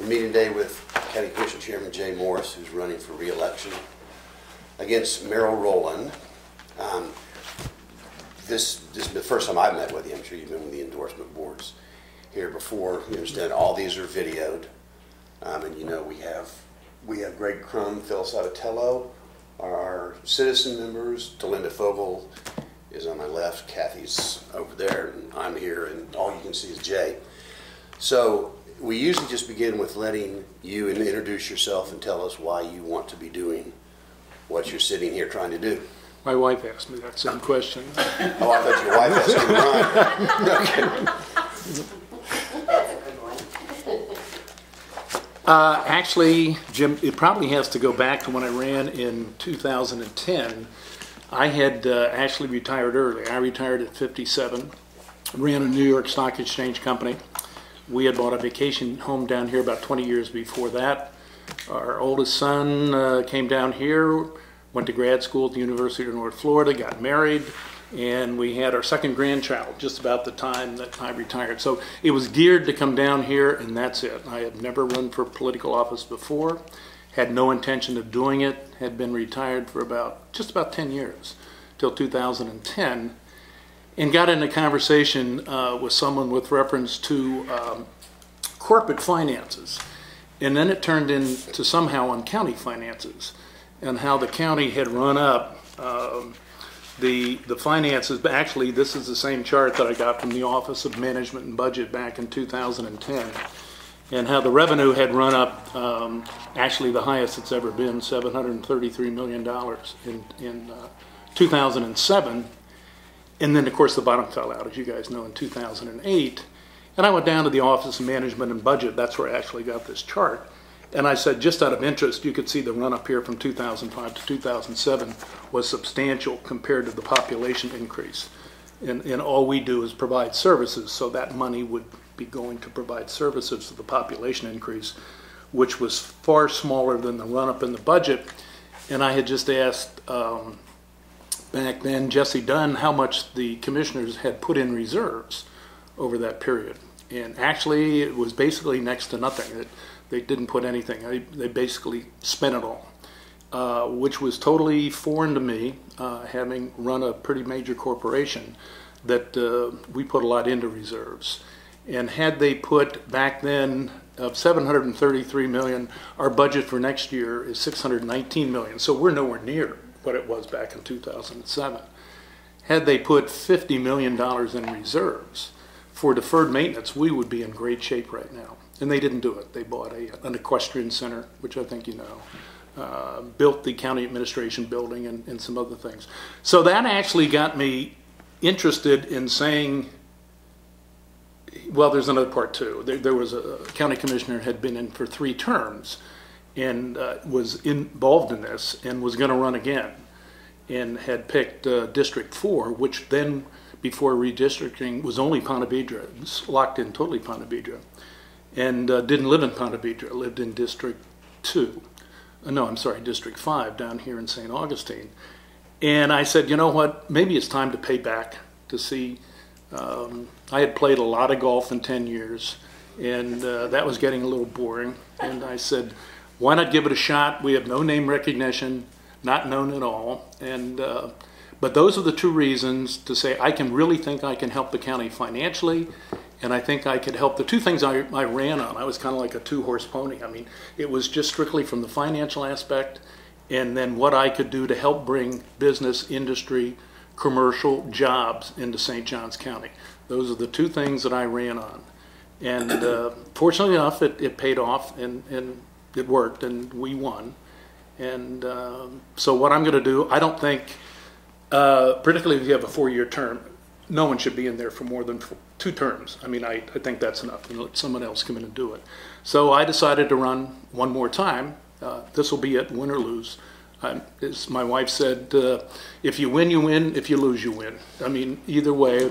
We're meeting today with County Commission Chairman Jay Morris, who's running for reelection against Merrill Rowland. Um, This, this is the first time I've met with you. I'm sure you've been with the endorsement boards here before. You understand, all these are videoed. Um, And you know, we have, we have Greg Crum, Phil Sabatello, our citizen members. Delinda Fogel is on my left, Kathy's over there, and I'm here, and all you can see is Jay. So we usually just begin with letting you introduce yourself and tell us why you want to be doing what you're sitting here trying to do. My wife asked me that same question. Oh, I thought your wife asked you to run. That's a good one. Uh, actually, Jim, it probably has to go back to when I ran in 2010. I had uh, actually retired early. I retired at 57, ran a New York Stock Exchange company. We had bought a vacation home down here about 20 years before that. Our oldest son uh, came down here, went to grad school at the University of North Florida, got married, and we had our second grandchild just about the time that I retired. So it was geared to come down here, and that's it. I had never run for political office before, had no intention of doing it, had been retired for about just about 10 years till 2010, and got in a conversation uh, with someone with reference to um, corporate finances. And then it turned into somehow on county finances and how the county had run up um, the, the finances. But actually, this is the same chart that I got from the Office of Management and Budget back in 2010. And how the revenue had run up, um, actually the highest it's ever been, $733 million in, in uh, 2007. And then, of course, the bottom fell out, as you guys know, in 2008. And I went down to the Office of Management and Budget. That's where I actually got this chart. And I said, just out of interest, you could see the run up here from 2005 to 2007 was substantial compared to the population increase. And, and all we do is provide services, so that money would be going to provide services to the population increase, which was far smaller than the run up in the budget. And I had just asked um, back then Jesse Dunn how much the commissioners had put in reserves over that period. And actually, it was basically next to nothing. It, they didn't put anything. They, they basically spent it all, uh, which was totally foreign to me, uh, having run a pretty major corporation, that uh, we put a lot into reserves. And had they put back then of 733 million, our budget for next year is 619 million. So we're nowhere near what it was back in 2007. Had they put $50 million in reserves for deferred maintenance, we would be in great shape right now. And they didn't do it. They bought a, an equestrian center, which I think you know, uh, built the county administration building and, and some other things. So that actually got me interested in saying, well, there's another part too. There, there was a county commissioner had been in for three terms and uh, was involved in this and was going to run again and had picked uh, District 4, which then, before redistricting, was only Ponte Vedra. Locked in totally Ponte Vedra. And uh, didn't live in Ponte Vedra, lived in District 2. Uh, no, I'm sorry, District 5 down here in St. Augustine. And I said, you know what, maybe it's time to pay back to see. Um, I had played a lot of golf in 10 years, and uh, that was getting a little boring. And I said, why not give it a shot? We have no name recognition, not known at all. And uh, but those are the two reasons to say I can really think I can help the county financially, and I think I could help. The two things I, I ran on, I was kind of like a two horse pony. I mean, it was just strictly from the financial aspect, and then what I could do to help bring business, industry, commercial jobs into St. Johns County. Those are the two things that I ran on. And uh, fortunately enough, it, it paid off and, and it worked, and we won. And um, so, what I'm going to do, I don't think, uh, particularly if you have a four year term, no one should be in there for more than four, two terms. I mean, I, I think that's enough. And let someone else come in and do it. So, I decided to run one more time. Uh, this will be it, win or lose. Um, as my wife said, uh, if you win, you win. If you lose, you win. I mean, either way,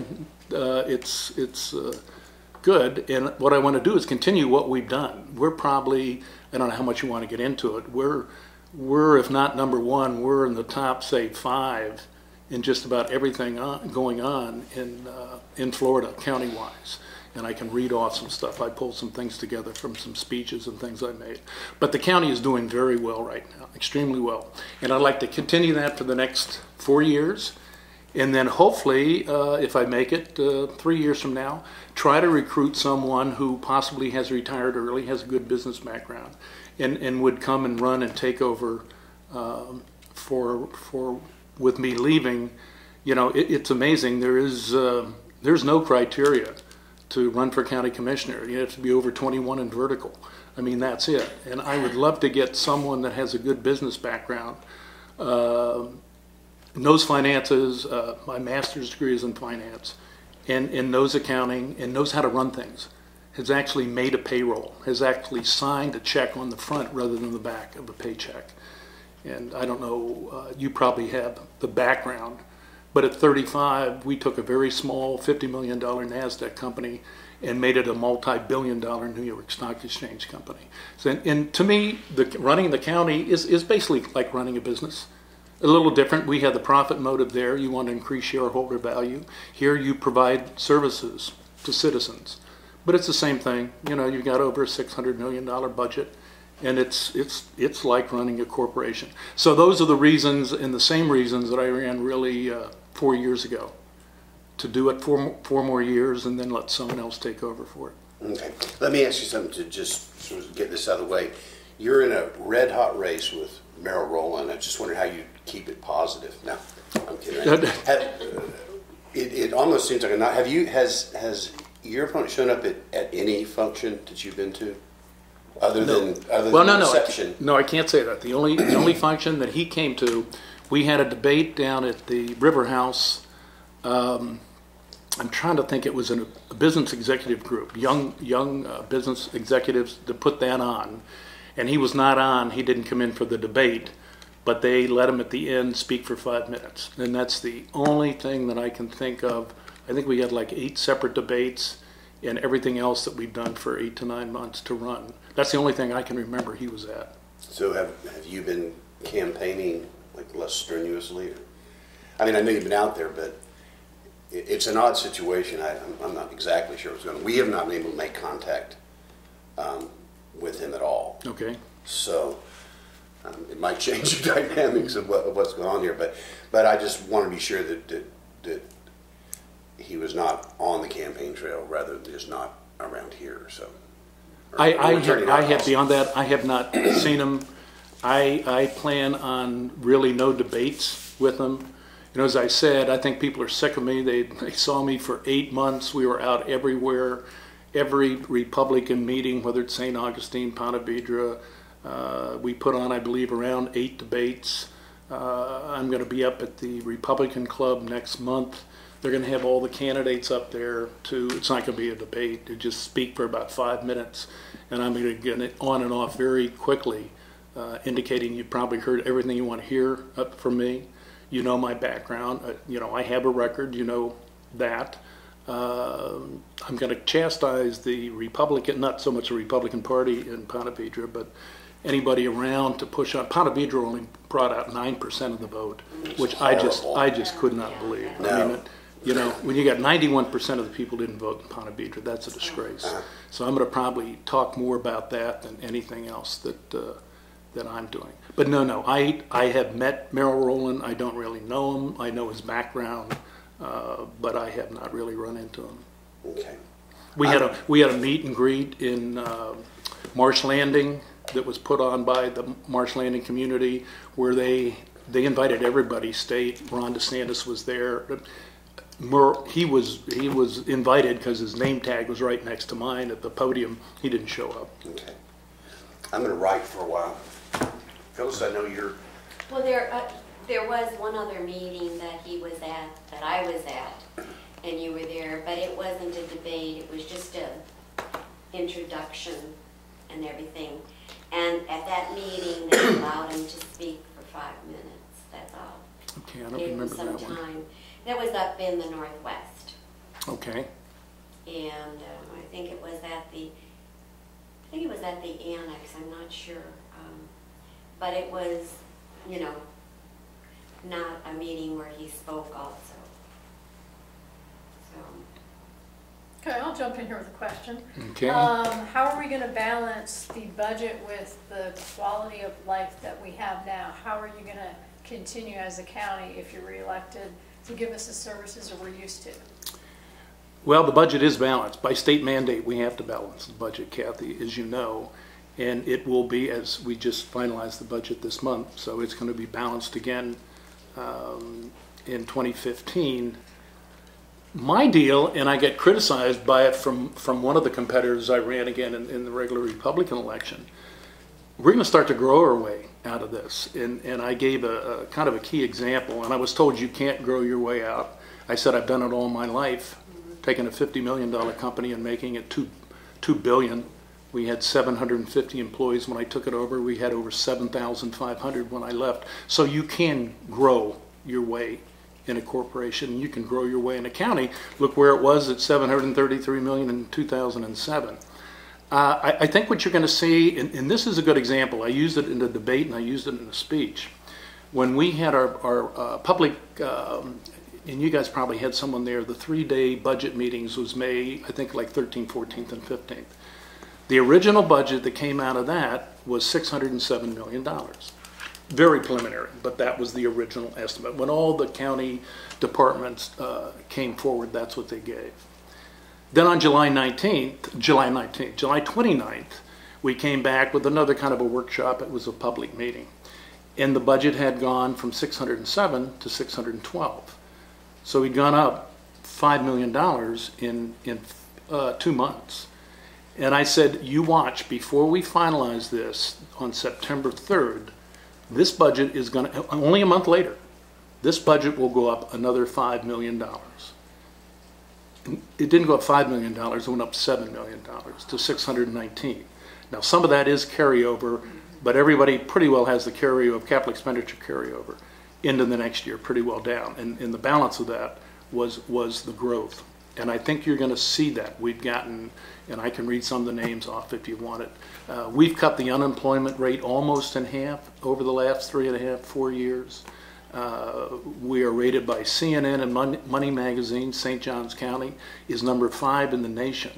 uh, it's it's uh, good. And what I want to do is continue what we've done. We're probably I don't know how much you want to get into it. We're we're if not number one, we're in the top say five in just about everything on, going on in uh, in Florida county wise. and I can read off some stuff. I pulled some things together from some speeches and things I made. But the county is doing very well right now, extremely well. And I'd like to continue that for the next four years. And then hopefully, uh, if I make it uh, three years from now, try to recruit someone who possibly has retired early, has a good business background, and, and would come and run and take over um, for, for, with me leaving. You know, it, it's amazing. There is, uh, there's no criteria to run for county commissioner. You have to be over 21 and vertical. I mean, that's it. And I would love to get someone that has a good business background, uh, knows finances, uh, my master's degree is in finance, and, and knows accounting and knows how to run things. Has actually made a payroll, has actually signed a check on the front rather than the back of a paycheck. And I don't know, uh, you probably have the background, but at 35, we took a very small $50 million NASDAQ company and made it a multi-billion dollar New York Stock Exchange company. So, and, and to me, the, running the county is, is basically like running a business. A little different. We had the profit motive there. You want to increase shareholder value. Here you provide services to citizens. But it's the same thing. You know, you've got over a $600 million budget and it's it's it's like running a corporation. So those are the reasons, and the same reasons that I ran really uh, four years ago, to do it four four more years, and then let someone else take over for it. Okay, let me ask you something to just sort of get this out of the way. You're in a red hot race with Merrill Rowland. I just wondered how you keep it positive. No, I'm kidding. Have, it, it almost seems like a not. Have you has has your opponent shown up at, at any function that you've been to, other than other Well, than no, no. I, no, I can't say that. The only the only function that he came to, we had a debate down at the River House. Um, I'm trying to think. It was in a, a business executive group, young young uh, business executives to put that on, and he was not on. He didn't come in for the debate, but they let him at the end speak for five minutes, and that's the only thing that I can think of. I think we had like eight separate debates, and everything else that we've done for eight to nine months to run. That's the only thing I can remember he was at. So have have you been campaigning like less strenuously? I mean, I know you've been out there, but it, it's an odd situation. I, I'm, I'm not exactly sure what's going on. We have not been able to make contact um, with him at all. Okay. So um, it might change the dynamics of, what, of what's going on here. But but I just want to be sure that, that that he was not on the campaign trail rather than just not around here. So I, I have, I have beyond that, I have not seen him. I, I plan on really no debates with him. You know, as I said, I think people are sick of me. They, they saw me for eight months. We were out everywhere, every Republican meeting, whether it's St. Augustine, Ponte Vedra. Uh, we put on, I believe, around eight debates. Uh, I'm going to be up at the Republican Club next month. They're going to have all the candidates up there to, it's not going to be a debate, to just speak for about five minutes. And I'm going to get it on and off very quickly, uh, indicating you've probably heard everything you want to hear up from me. You know my background. Uh, you know, I have a record. You know that. Uh, I'm going to chastise the Republican, not so much the Republican Party in Ponte but anybody around to push on. Ponte Vedra only brought out 9% of the vote, which I just. I just could not believe. I mean, it- you know, when you got 91% of the people didn't vote in Ponte Vedra, that's a disgrace. So I'm going to probably talk more about that than anything else that, uh, that I'm doing. But no, no, I, I have met Merrill Rowland. I don't really know him. I know his background, uh, but I have not really run into him. Okay. We had a, we had a meet and greet in uh, Marsh Landing that was put on by the Marsh Landing community where they, they invited everybody, state, Ron DeSantis was there. Mer, he was, he was invited because his name tag was right next to mine at the podium. He didn't show up. Okay. I'm going to write for a while. Phyllis, I know you're. Well, there, uh, there was one other meeting that he was at, that I was at, and you were there, but it wasn't a debate, it was just a introduction and everything. And at that meeting, they allowed him to speak for five minutes, that's all. Okay, I don't Gave him remember some that one. time. That was up in the northwest, Okay, and um, I think it was at the, I think it was at the annex, I'm not sure. um, But it was, you know, not a meeting where he spoke also. So, Okay, I'll jump in here with a question. Okay. Um, how are we gonna balance the budget with the quality of life that we have now? How are you gonna continue as a county if you're reelected to give us the services that we're used to? Well, the budget is balanced. By state mandate, we have to balance the budget, Kathy, as you know. And it will be, as we just finalized the budget this month, so it's going to be balanced again um, in 2015. My deal, and I get criticized by it from, from one of the competitors I ran again in, in the regular Republican election. We're going to start to grow our way out of this. And, and I gave a, a kind of a key example, and I was told you can't grow your way out. I said I've done it all my life, taking a $50 million company and making it two, two billion. We had 750 employees when I took it over. We had over 7,500 when I left. So you can grow your way in a corporation. You can grow your way in a county. Look where it was at 733 million in 2007. Uh, I, I think what you're going to see, and, and this is a good example. I used it in the debate and I used it in the speech. When we had our, our uh, public, um, and you guys probably had someone there, the three-day budget meetings was May, I think like 13th, 14th, and 15th. The original budget that came out of that was $607 million. Very preliminary, but that was the original estimate. When all the county departments uh, came forward, that's what they gave. Then on July 19th, July 19th, July 29th, we came back with another kind of a workshop. It was a public meeting. And the budget had gone from 607 to 612. So we'd gone up $5 million in, in uh, two months. And I said, you watch, before we finalize this on September 3rd, this budget is going to, only a month later, this budget will go up another $5 million. It didn't go up $5 million, it went up $7 million to 619. Now, some of that is carryover, but everybody pretty well has the carryover, capital expenditure carryover into the next year, pretty well down. And, and the balance of that was, was the growth. And I think you're going to see that. We've gotten, and I can read some of the names off if you want it. Uh, we've cut the unemployment rate almost in half over the last three and a half, four years. Uh, we are rated by CNN and Money, Money Magazine. St. Johns County is number five in the nation,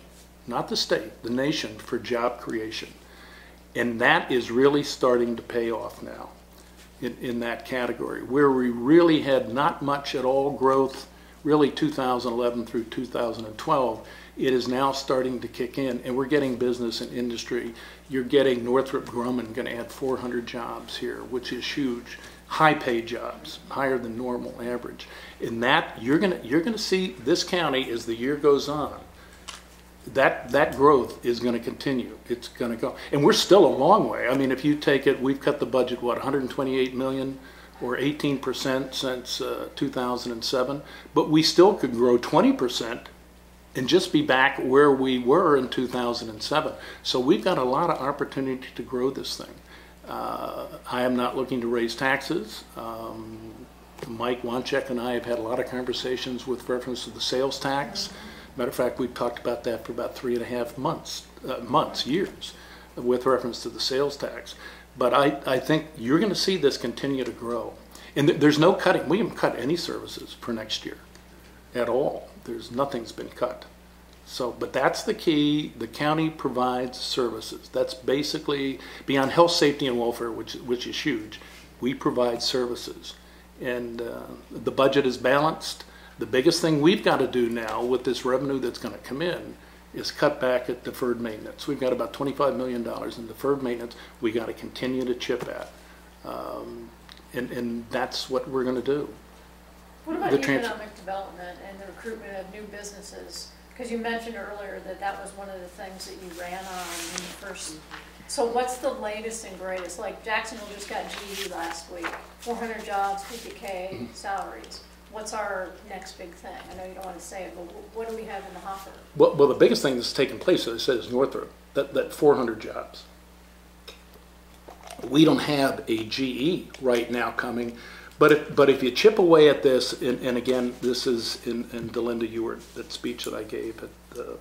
not the state, the nation for job creation. And that is really starting to pay off now in, in that category. Where we really had not much at all growth really 2011 through 2012, it is now starting to kick in, and we're getting business and industry. You're getting Northrop Grumman going to add 400 jobs here, which is huge. High paid jobs, higher than normal average. In that, you're going to you're going to see this county as the year goes on. That that growth is going to continue. It's going to go, and we're still a long way. I mean, if you take it, we've cut the budget what 128 million or 18% since uh, 2007, but we still could grow 20% and just be back where we were in 2007. So we've got a lot of opportunity to grow this thing. Uh, I am not looking to raise taxes. Um, Mike Wanchick and I have had a lot of conversations with reference to the sales tax. Matter of fact, we've talked about that for about three and a half months, uh, months, years, with reference to the sales tax. But I, I think you're going to see this continue to grow. And th- there's no cutting. We haven't cut any services for next year at all. There's nothing's been cut. So, but that's the key. The county provides services. That's basically beyond health, safety, and welfare, which which is huge. We provide services, and uh, the budget is balanced. The biggest thing we've got to do now with this revenue that's going to come in is cut back at deferred maintenance. We've got about $25 million in deferred maintenance we got to continue to chip at. Um, and, and that's what we're going to do. What about The trans- economic development and the recruitment of new businesses? Because you mentioned earlier that that was one of the things that you ran on in the first. So what's the latest and greatest? Like Jacksonville just got GE last week, 400 jobs, 50K Mm-hmm. salaries. What's our next big thing? I know you don't want to say it, but what do we have in the hopper? Well, well the biggest thing that's taken place, as I said, is Northrop, that, that 400 jobs. We don't have a GE right now coming, but if, but if you chip away at this, and, and again, this is in, in Delinda Ewart, that speech that I gave at the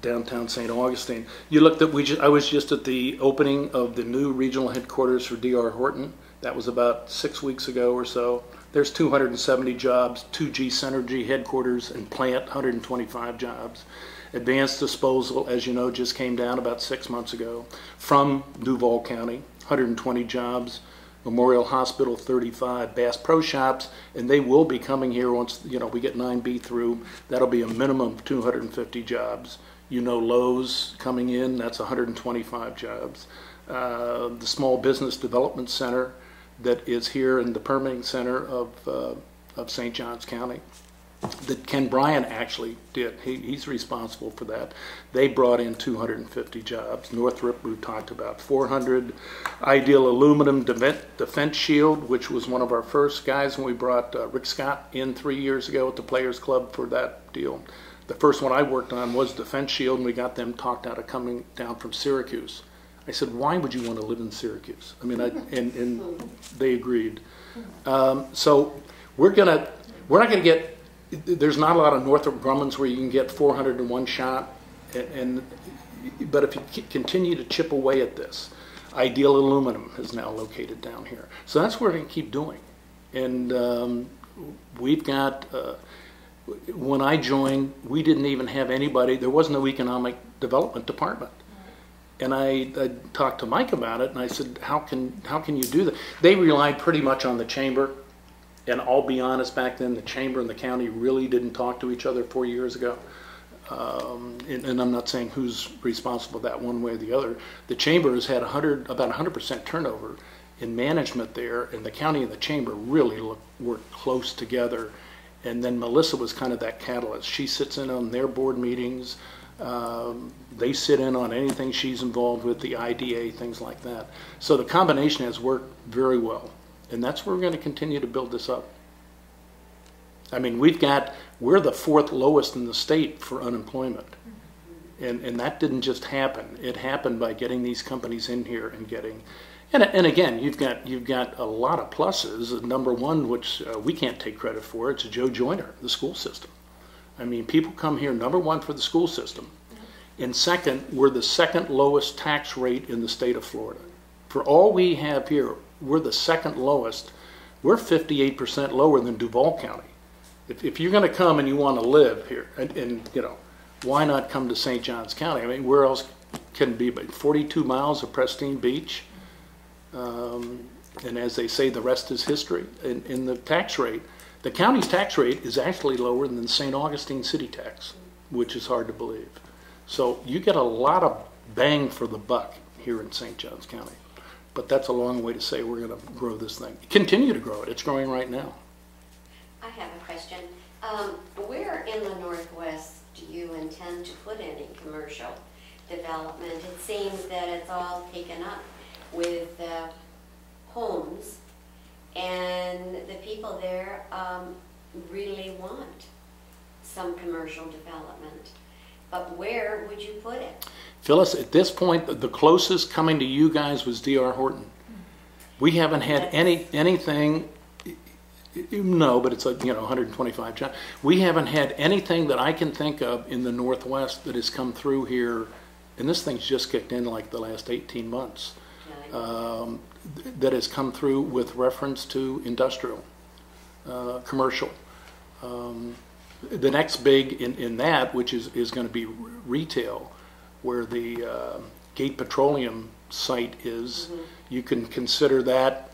downtown St. Augustine. You looked at, we just, I was just at the opening of the new regional headquarters for DR Horton. That was about six weeks ago or so. There's 270 jobs. 2G Synergy headquarters and plant, 125 jobs. Advanced Disposal, as you know, just came down about six months ago from Duval County, 120 jobs. Memorial Hospital, 35. Bass Pro Shops, and they will be coming here once, you know, we get 9B through. That'll be a minimum of 250 jobs. You know Lowe's coming in, that's 125 jobs. Uh, The Small Business Development Center that is here in the permitting center of, uh, of St. Johns County that Ken Bryan actually did. He, he's responsible for that. They brought in 250 jobs. Northrop, we talked about 400. Ideal Aluminum Defense Shield, which was one of our first guys when we brought uh, Rick Scott in three years ago at the Players Club for that deal. The first one I worked on was Defense Shield, and we got them talked out of coming down from Syracuse. I said, why would you want to live in Syracuse? I mean, I, and, and they agreed. Um, so we're gonna, we're not gonna get, there's not a lot of Northrop Grumman's where you can get 400 in one shot, and, and but if you continue to chip away at this, Ideal Aluminum is now located down here. So that's what we're gonna keep doing. And um, we've got, uh, when I joined, we didn't even have anybody, there was no economic development department. And I, I talked to Mike about it, and I said, "How can how can you do that?" They relied pretty much on the chamber, and I'll be honest, back then the chamber and the county really didn't talk to each other four years ago. Um, and, and I'm not saying who's responsible that one way or the other. The chamber has had 100 about 100 percent turnover in management there, and the county and the chamber really look, work close together. And then Melissa was kind of that catalyst. She sits in on their board meetings. Um, they sit in on anything she's involved with, the IDA, things like that. So the combination has worked very well. And that's where we're going to continue to build this up. I mean, we've got, we're the fourth lowest in the state for unemployment. And, and that didn't just happen. It happened by getting these companies in here and getting, and, and again, you've got, you've got a lot of pluses. Number one, which uh, we can't take credit for, it's Joe Joyner, the school system. I mean, people come here, number one, for the school system. And second, we're the second lowest tax rate in the state of Florida. For all we have here, we're the second lowest. We're 58% lower than Duval County. If, if you're going to come and you want to live here, and, and you know, why not come to St. Johns County? I mean, where else can be but 42 miles of pristine beach? Um, and as they say, the rest is history. In, in the tax rate, the county's tax rate is actually lower than the St. Augustine city tax, which is hard to believe. So you get a lot of bang for the buck here in St. Johns County. But that's a long way to say we're going to grow this thing. Continue to grow it. It's growing right now. I have a question. Um, where in the Northwest do you intend to put any commercial development? It seems that it's all taken up with uh, homes, and the people there um, really want some commercial development. But where would you put it? Phyllis, at this point, the- closest coming to you guys was D.R. Horton. We haven't had any, anything, no, but it's like, you know, 125 jobs. We haven't had anything that I can think of in the Northwest that has come through here, and this thing's just kicked in like the last 18 months, um, that has come through with reference to industrial, uh, commercial. Um, The next big in, in that, which is, is going to be retail, where the uh, Gate Petroleum site is, you can consider that,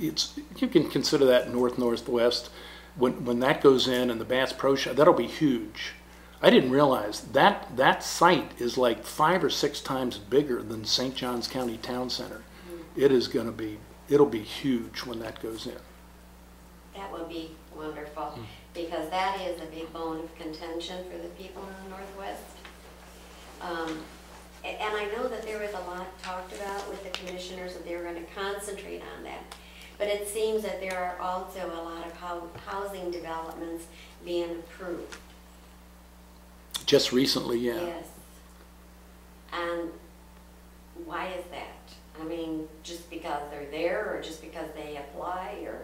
it's, you can consider that north northwest. When, when that goes in and the Bass Pro Shop, that'll be huge. I didn't realize that, that site is like five or six times bigger than St. Johns County Town Center. It is going to be, it'll be huge when that goes in. That would be wonderful, because that is a big bone of contention for the people in the Northwest. Um, And I know that there was a lot talked about with the commissioners, that they were gonna concentrate on that. But it seems that there are also a lot of hou- housing developments being approved. Just recently, yeah. Yes. And why is that? I mean, just because they're there, or just because they apply, or?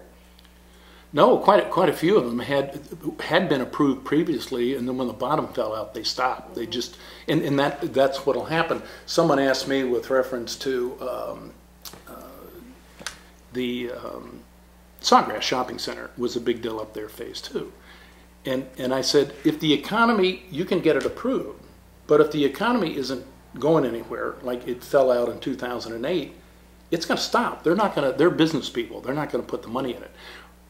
No, quite a, quite a few of them had had been approved previously, and then when the bottom fell out, they stopped. They just and, and that that's what'll happen. Someone asked me with reference to um, uh, the um, Sawgrass Shopping Center was a big deal up there, phase two. And, and I said, if the economy, you can get it approved, but if the economy isn't going anywhere, like it fell out in 2008, it's going to stop. They're not going to, they're business people. They're not going to put the money in it.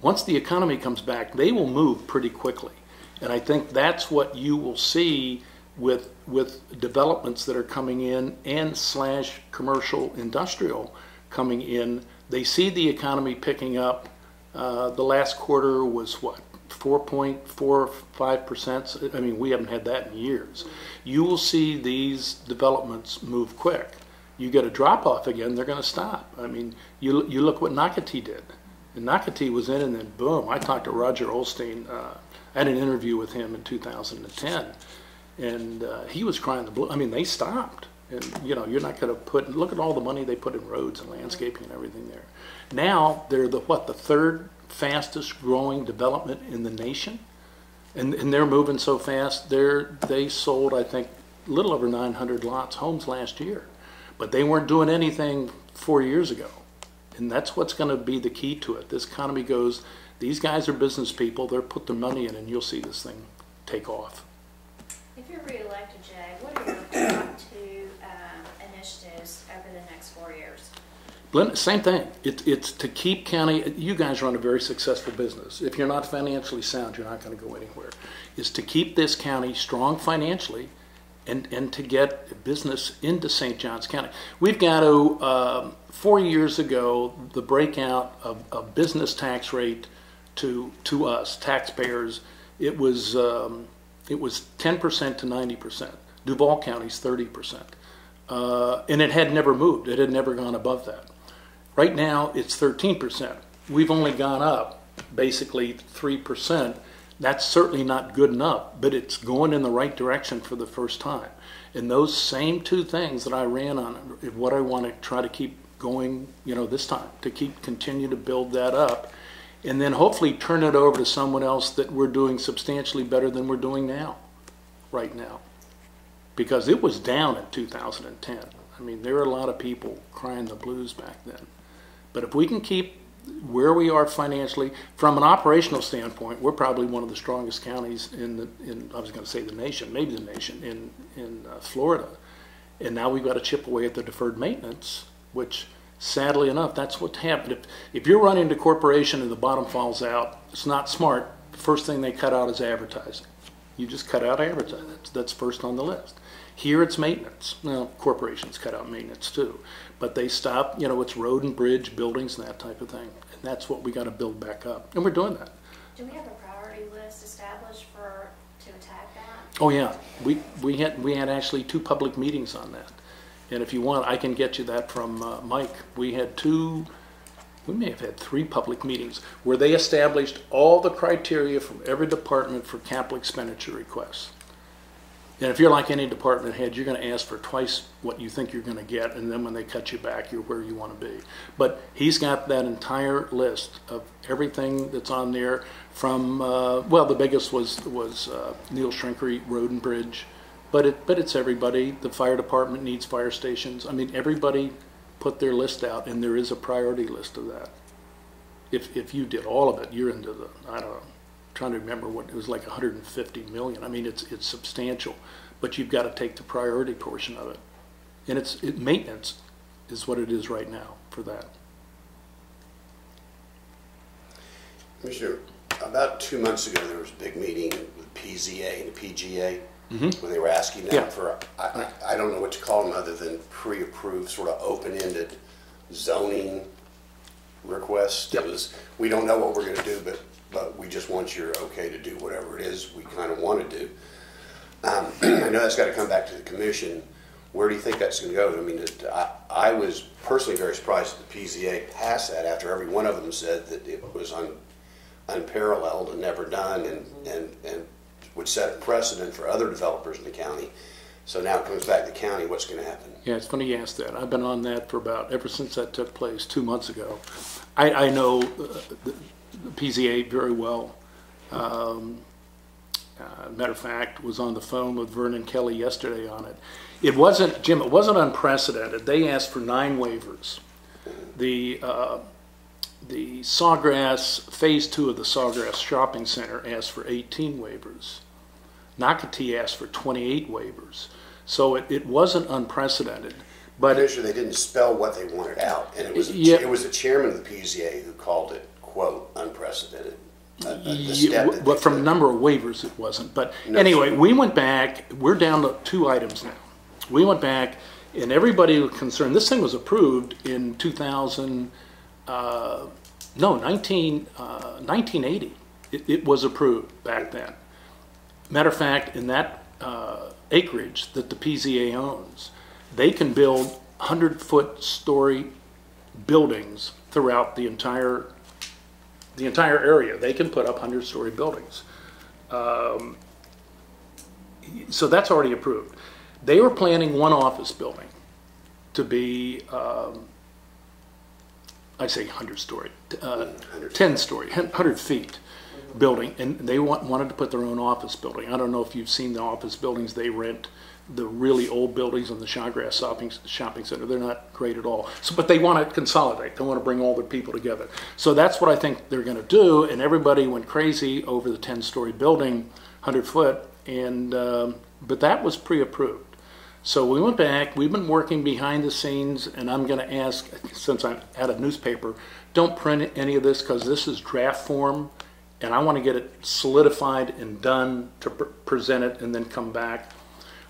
Once the economy comes back, they will move pretty quickly. And I think that's what you will see with, with developments that are coming in and slash commercial industrial coming in. They see the economy picking up. Uh, the last quarter was what? 4.45%. I mean, we haven't had that in years. You will see these developments move quick. You get a drop off again, they're going to stop. I mean, you, you look what Nocatee did. And Nocatee was in, and then boom. I talked to Roger O'Steen. Uh, I had an interview with him in 2010, and uh, he was crying the blue. I mean, they stopped. And you know, you're not going to put. Look at all the money they put in roads and landscaping and everything there. Now they're the what? The third fastest growing development in the nation, and and they're moving so fast. They're they sold I think a little over 900 lots homes last year, but they weren't doing anything four years ago, and that's what's going to be the key to it. This economy goes. These guys are business people. They're put their money in, and you'll see this thing take off. If you're reelected, Jay, what are your top two um, initiatives over the next four years? Same thing. It, it's to keep county. You guys run a very successful business. If you're not financially sound, you're not going to go anywhere. Is to keep this county strong financially, and and to get business into St. Johns County. We've got to. Um, four years ago, the breakout of, of business tax rate to to us taxpayers, it was um, it was 10% to 90%. Duval County's 30%. Uh, and it had never moved. It had never gone above that. Right now, it's 13%. We've only gone up basically 3%. That's certainly not good enough, but it's going in the right direction for the first time. And those same two things that I ran on, what I want to try to keep going, you know, this time, to keep continue to build that up, and then hopefully turn it over to someone else that we're doing substantially better than we're doing now, right now, because it was down in 2010. I mean, there were a lot of people crying the blues back then. But if we can keep where we are financially, from an operational standpoint, we're probably one of the strongest counties in the, in, I was going to say the nation, maybe the nation, in, in uh, Florida. And now we've got to chip away at the deferred maintenance, which sadly enough, that's what happened. If, if you're running a corporation and the bottom falls out, it's not smart. The first thing they cut out is advertising. You just cut out advertising. That's, that's first on the list. Here it's maintenance. Now, corporations cut out maintenance too. But they stop, you know, it's road and bridge, buildings, and that type of thing. And that's what we got to build back up. And we're doing that. Do we have a priority list established for, to attack that? Oh, yeah. We, we, had, we had actually two public meetings on that. And if you want, I can get you that from uh, Mike. We had two, we may have had three public meetings where they established all the criteria from every department for capital expenditure requests. And if you're like any department head, you're going to ask for twice what you think you're going to get, and then when they cut you back, you're where you want to be. But he's got that entire list of everything that's on there. From uh, well, the biggest was was uh, Neil Shrinkery Road and Bridge, but it but it's everybody. The fire department needs fire stations. I mean, everybody put their list out, and there is a priority list of that. If if you did all of it, you're into the I don't know trying to remember what it was like 150 million. I mean, it's it's substantial, but you've got to take the priority portion of it, and it's it, maintenance is what it is right now for that. Commissioner, about two months ago, there was a big meeting with PZA and PGA when they were asking Yeah. them for, I, I I don't know what to call them other than pre-approved, sort of open-ended zoning requests. It Yep. was, we don't know what we're gonna do, but, but we just want your okay to do whatever it is we kind of want to do. Um, I know that's got to come back to the commission. Where do you think that's going to go? I mean, it, I, I was personally very surprised that the PZA passed that after every one of them said that it was un, unparalleled and never done and, and, and would set a precedent for other developers in the county. So now it comes back to the county, what's going to happen? Yeah, it's funny you asked that. I've been on that for about ever since that took place two months ago. I, I know uh, the, the PZA very well. Um, uh, matter of fact, was on the phone with Vernon Kelly yesterday on it. It wasn't Jim. It wasn't unprecedented. They asked for nine waivers. The uh, the Sawgrass, Phase Two of the Sawgrass Shopping Center asked for 18 waivers. Nocatee asked for 28 waivers. So it, it wasn't unprecedented, but it, Commissioner, they didn't spell what they wanted out, and it was, Yeah. it was the chairman of the PZA who called it, quote, unprecedented. Uh, Yeah, but from a took. number of waivers, it wasn't. But No, anyway, sir. we went back, we're down to two items now. We went back, and everybody was concerned, this thing was approved in 2000, uh, no, 19, uh, 1980. It, it was approved back then. Matter of fact, in that uh, acreage that the PGA owns, they can build 100-foot story buildings throughout the entire the entire area. They can put up 100-story buildings. Um, So that's already approved. They were planning one office building to be, um, I say 100-story, uh, 10-story, 100 feet building, and they want, wanted to put their own office building. I don't know if you've seen the office buildings they rent, the really old buildings in the Sawgrass Shopping, Shopping Center. They're not great at all. So, but they want to consolidate. They want to bring all their people together. So that's what I think they're going to do. And everybody went crazy over the 10-story building, 100 foot, and um, but that was pre-approved. So we went back, we've been working behind the scenes, and I'm gonna ask, since I'm at a newspaper, don't print any of this, because this is draft form, and I wanna get it solidified and done to pr- present it and then come back.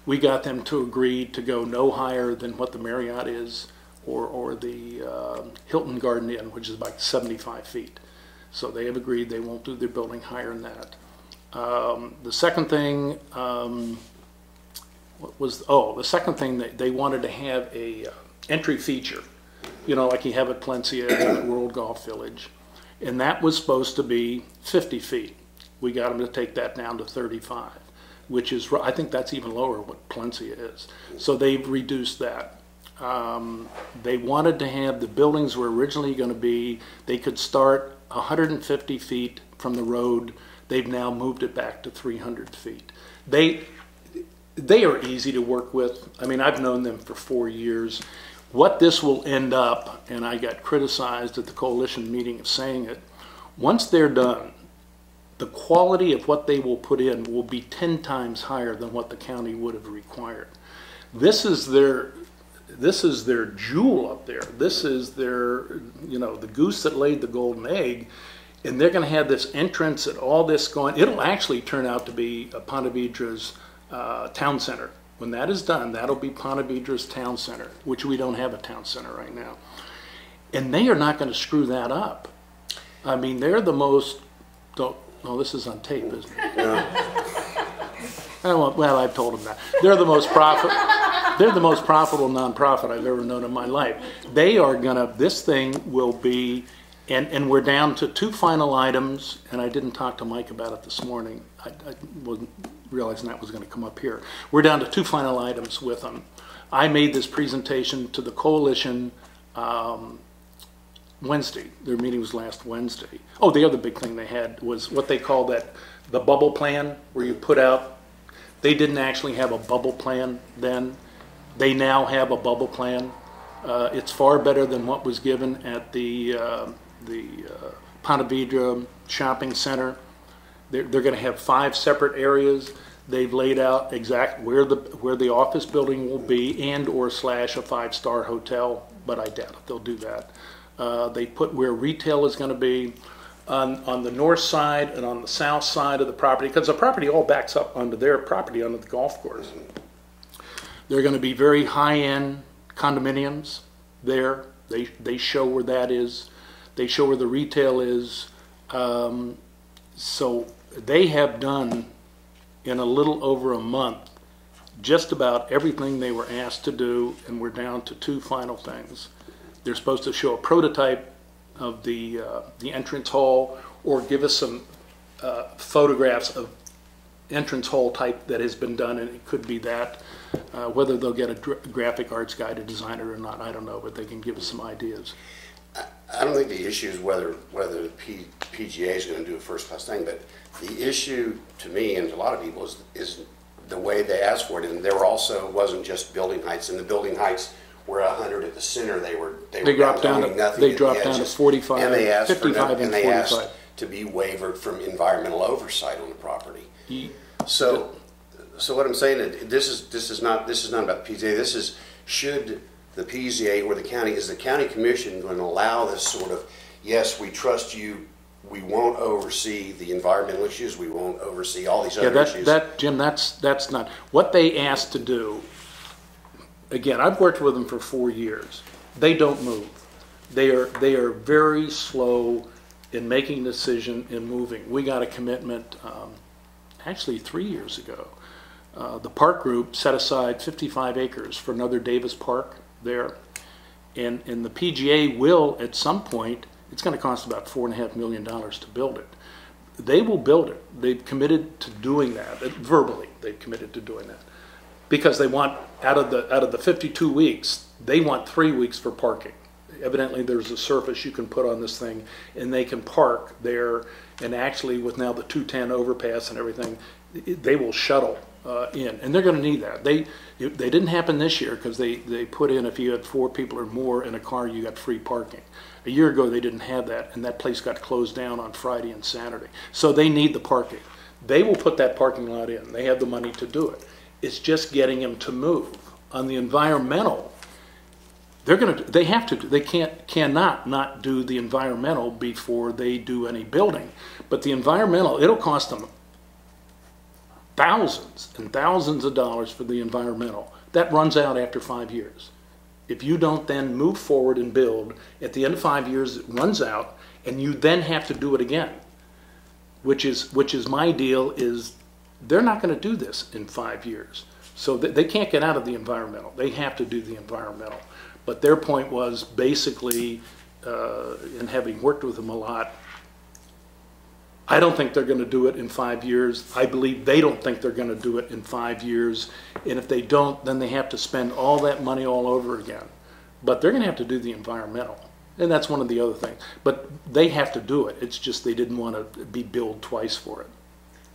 We got them to agree to go no higher than what the Marriott is, or, or the uh, Hilton Garden Inn, which is about 75 feet. So they have agreed they won't do their building higher than that. Um, The second thing, um, was, oh, the second thing, that they wanted to have a uh, entry feature, you know, like you have at Palencia at World Golf Village. And that was supposed to be 50 feet. We got them to take that down to 35, which is, I think that's even lower what Palencia is. So they've reduced that. Um, They wanted to have, the buildings were originally going to be, they could start 150 feet from the road. They've now moved it back to 300 feet. They, they are easy to work with. I mean, I've known them for four years. What this will end up, and I got criticized at the coalition meeting of saying it, once they're done, the quality of what they will put in will be 10 times higher than what the county would have required. This is their, this is their jewel up there. This is their, you know, the goose that laid the golden egg. And they're going to have this entrance and all this going. It'll actually turn out to be a Ponte Vedra's uh, town center. When that is done, that'll be Ponte Vedra's town center, which we don't have a town center right now. And they are not going to screw that up. I mean, they're the most, don't, no, this is on tape, isn't it? I won't- well, I've told them that. They're the most profit, they're the most profitable nonprofit I've ever known in my life. They are gonna, this thing will be, and, and we're down to two final items, and I didn't talk to Mike about it this morning. I, I wasn't realizing that was gonna come up here. We're down to two final items with them. I made this presentation to the coalition, um, Wednesday. Their meeting was last Wednesday. Oh, the other big thing they had was what they call that, the bubble plan, where you put out, they didn't actually have a bubble plan then. They now have a bubble plan. Uh, it's far better than what was given at the, uh, the uh, Ponte Vedra Shopping Center. They're, they're gonna have five separate areas. They've laid out exact where the, where the office building will be and or slash a five-star hotel, but I doubt if they'll do that. Uh, they put where retail is gonna be on, on the north side and on the south side of the property, because the property all backs up onto their property, onto the golf course. They're gonna be very high-end condominiums there. They, they show where that is. They show where the retail is. Um, so they have done in a little over a month just about everything they were asked to do, and we're down to two final things. They're supposed to show a prototype of the, uh, the entrance hall or give us some uh, photographs of entrance hall type that has been done, and it could be that. Uh, Whether they'll get a graphic arts guy to design it or not, I don't know, but they can give us some ideas. I don't think the issue is whether, whether the P, PGA is gonna do a first-class thing, but the issue to me and to a lot of people is, is the way they asked for it. And there also, wasn't just building heights, and the building heights were a hundred at the center, they were, they They were dropped down to- nothing they at the dropped down to edges. 45, And they asked for no- 55 and they asked To be wavered from environmental oversight on the property. Ye- So, so what I'm saying, is this is, this is not, this is not about the PZA, this is, should the PZA or the county, is the county commission going to allow this sort of, yes, we trust you, we won't oversee the environmental issues, we won't oversee all these Yeah, other that, issues? that, Jim, that's, that's not, what they asked to do, again, I've worked with them for four years. They don't move. They are, they are very slow in making a decision and moving. We got a commitment, um, actually three years ago. Uh, the park group set aside 55 acres for another Davis Park there. And, and the PGA will, at some point, it's gonna cost about four and a half million dollars to build it. They will build it. They've committed to doing that, uh, verbally, they've committed to doing that. Because they want, out of the, out of the 52 weeks, they want three weeks for parking. Evidently, there's a surface you can put on this thing, and they can park there, and actually, with now the 210 overpass and everything, they will shuttle uh, in, and they're gonna need that. They, it- they didn't happen this year, because they, they put in, if you had four people or more in a car, you got free parking. A year ago, they didn't have that, and that place got closed down on Friday and Saturday. So they need the parking. They will put that parking lot in. They have the money to do it. It's just getting them to move. On the environmental, they're gonna, they have to, they can't, cannot not do the environmental before they do any building. But the environmental, it'll cost them thousands and thousands of dollars for the environmental. That runs out after five years. If you don't then move forward and build, at the end of five years, it runs out, and you then have to do it again. Which is, which is my deal, is they're not gonna do this in five years. So they, they can't get out of the environmental, they have to do the environmental. But their point was basically, uh, in having worked with them a lot, I don't think they're gonna do it in five years. I believe they don't think they're gonna do it in five years. And if they don't, then they have to spend all that money all over again. But they're gonna have to do the environmental. And that's one of the other things. But they have to do it. It's just they didn't wanna be billed twice for it.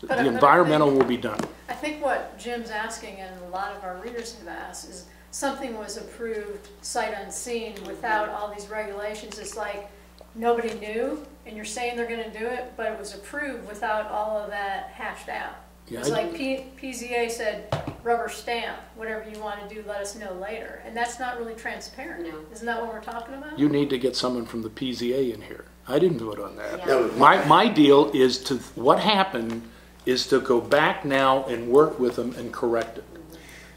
But The environmental think- will be done. I think what Jim's asking, and a lot of our readers have asked, is something was approved sight unseen without all these regulations. It's like, nobody knew, and you're saying they're gonna do it, but it was approved without all of that hashed out. Yeah, It's I- like P, PZA said, rubber stamp, whatever you wanna do, let us know later. And that's not really transparent. No. Isn't that what we're talking about? You need to get someone from the PZA in here. I didn't vote on that. Yeah. No, My, my deal is to, what happened is to go back now and work with them and correct it.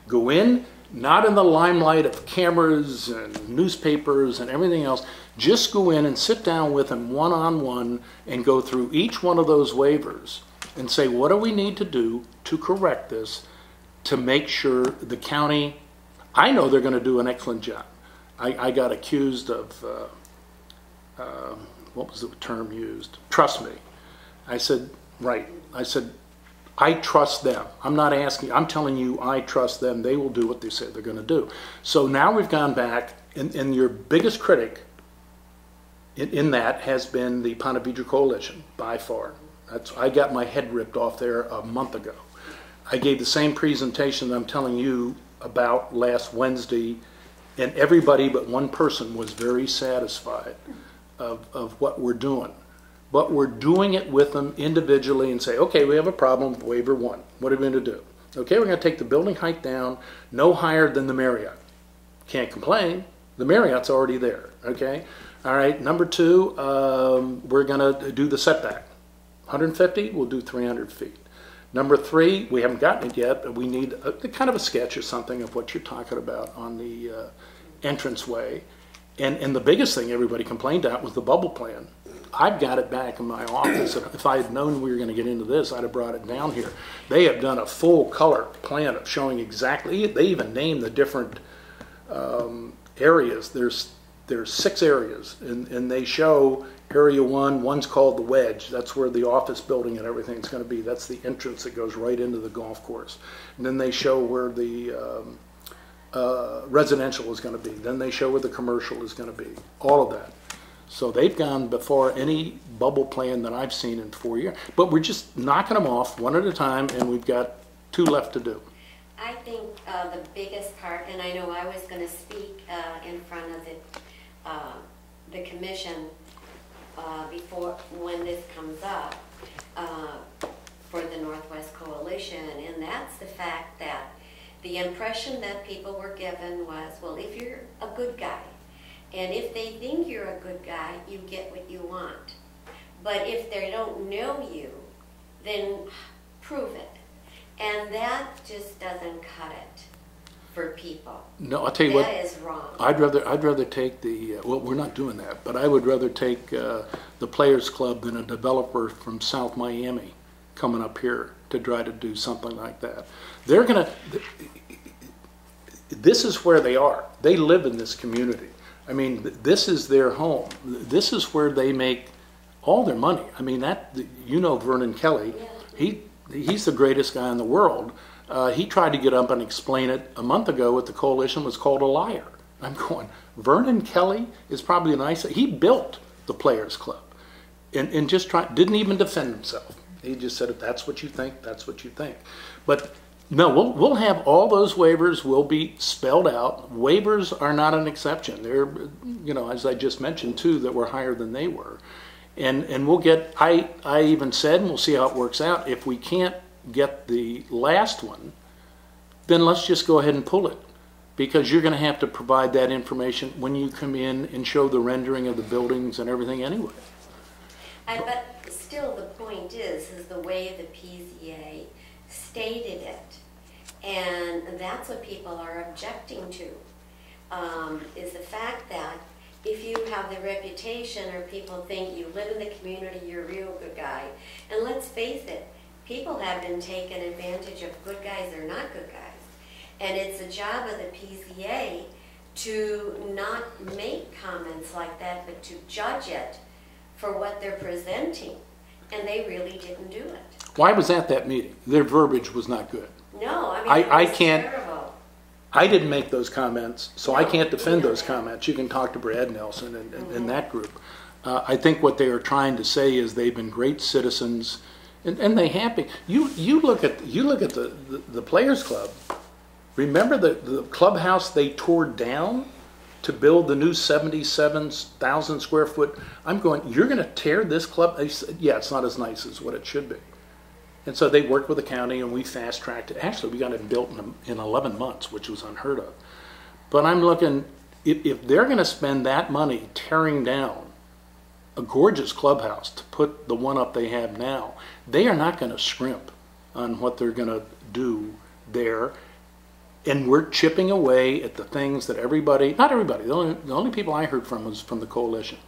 Go in, not in the limelight of cameras and newspapers and everything else. Just go in and sit down with them one-on-one and go through each one of those waivers and say, what do we need to do to correct this to make sure the county, I know they're gonna do an excellent job. I, I got accused of, uh, um, what was the term used? Trust me. I said, right. I said, I trust them. I'm not asking, I'm telling you, I trust them. They will do what they say they're going to do. So now we've gone back, and, and your biggest critic in, in that has been the Ponte Vedra Coalition, by far. That's, I got my head ripped off there a month ago. I gave the same presentation that I'm telling you about last Wednesday, and everybody but one person was very satisfied of, of what we're doing. But we're doing it with them individually and say, okay, we have a problem with waiver one. What are we going to do? Okay, we're going to take the building height down no higher than the Marriott. Can't complain. The Marriott's already there. Okay. All right. Number two, um, we're going to do the setback. 150. We'll do 300 feet. Number three, we haven't gotten it yet, but we need a, kind of a sketch or something of what you're talking about on the uh, entranceway. And, and the biggest thing everybody complained about was the bubble plan. I've got it back in my office. If I had known we were going to get into this, I'd have brought it down here. They have done a full color plan of showing exactly, they even named the different um, areas. There's, there's six areas, and, and they show area one, one's called the wedge. That's where the office building and everything's going to be. That's the entrance that goes right into the golf course. And then they show where the um, uh, residential is going to be. Then they show where the commercial is going to be. All of that. So they've gone before any bubble plan that I've seen in four years. But we're just knocking them off one at a time, and we've got two left to do. I think uh, the biggest part, and I know I was going to speak uh, in front of the, uh, the commission uh, before, when this comes up, uh, for the Northwest Coalition, and that's the fact that the impression that people were given was, well, if you're a good guy, and if they think you're a good guy, you get what you want. But if they don't know you, then prove it. And that just doesn't cut it for people. No, I'll tell you what. That is wrong. I'd rather, I'd rather take the, uh, well, we're not doing that, but I would rather take uh, the Players Club than a developer from South Miami coming up here to try to do something like that. They're gonna, this is where they are. They live in this community. I mean, th- this is their home. This is where they make all their money. I mean, that, you know Vernon Kelly. He, he's the greatest guy in the world. Uh, he tried to get up and explain it a month ago what the coalition was called a liar. I'm going, Vernon Kelly is probably the nicest. He built the Players Club and, and just try, didn't even defend himself. He just said, if that's what you think, that's what you think. But no, we'll, we'll have all those waivers will be spelled out. Waivers are not an exception. They're, you know, as I just mentioned too, that we're higher than they were. And, and we'll get, I, I even said, and we'll see how it works out, if we can't get the last one, then let's just go ahead and pull it. Because you're gonna have to provide that information when you come in and show the rendering of the buildings and everything anyway. But still, the point is, is the way the PZA stated it. And that's what people are objecting to, um, is the fact that if you have the reputation or people think you live in the community, you're a real good guy. And let's face it, people have been taken advantage of good guys or not good guys. And it's the job of the PZA to not make comments like that, but to judge it for what they're presenting. And they really didn't do it. Why was at that meeting? Their verbiage was not good. No, I mean, I- I can't- terrible. I didn't make those comments, so I can't defend those comments. You can talk to Brad Nelson and, and, Mm-hmm. and that group. Uh, I think what they are trying to say is they've been great citizens, and, and they have been. You, you look at, you look at the, the, the Players Club. Remember the, the clubhouse they tore down to build the new seventy-seven thousand square foot? I'm going, you're gonna tear this club? Said, yeah, it's not as nice as what it should be. And so they worked with the county and we fast tracked it. Actually, we got it built in, in 11 months, which was unheard of. But I'm looking, if, if they're going to spend that money tearing down a gorgeous clubhouse to put the one up they have now, they are not going to scrimp on what they're going to do there. And we're chipping away at the things that everybody, not everybody, the only, the only people I heard from was from the coalition,